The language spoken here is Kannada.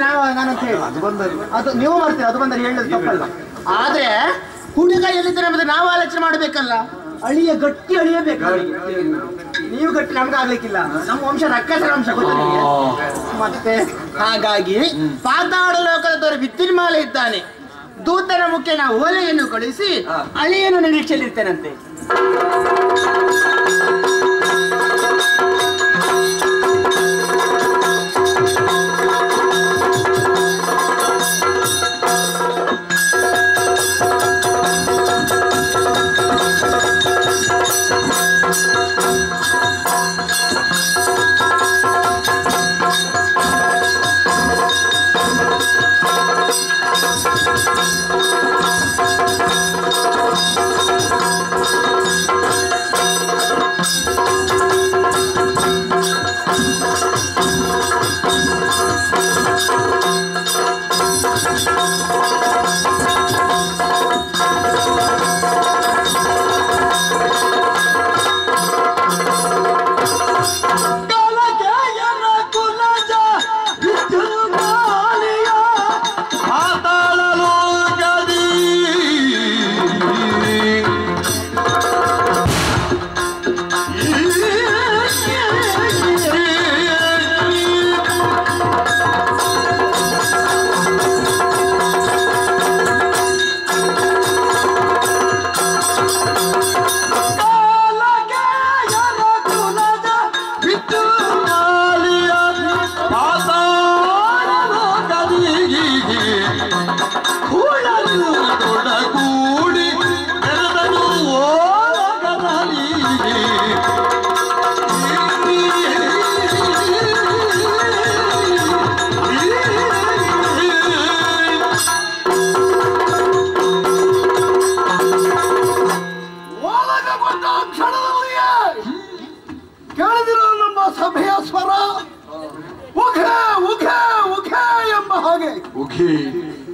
ನಾವು ಅದು ನೀವು ಮಾಡ್ತೀರಾ? ಅದು ಬಂದರೆ ಹೇಳೋದು ತಪ್ಪಲ್ಲ. ಆದ್ರೆ ಹುಡುಗ ಎಲ್ಲಿದ್ದಾರೆ ಎಂಬುದು ನಾವು ಆಲೋಚನೆ ಮಾಡಬೇಕಲ್ಲ? ಅಳಿಯ ಗಟ್ಟಿ ಅಳಿಯಬೇಕು. ನೀವು ಗಟ್ಟಿ ನಮ್ಗೆ ಆಗ್ಲಿಕ್ಕಿಲ್ಲ. ನಮ್ಮ ವಂಶ ರಕ್ಕಸರ ವಂಶ ಮತ್ತೆ ಹಾಗಾಗಿ ಪಾತಾಳ ಲೋಕದ ದೊರೆ ಬಿತ್ತಿನಮಾಲೆ ಇದ್ದಾನೆ. ದೂತನ ಮುಖ್ಯನ ಓಲೆಯನ್ನು ಕಳಿಸಿ ಅಳಿಯನ್ನು ನಿರೀಕ್ಷೆಯಲ್ಲಿರ್ತೇನಂತೆ. Okay.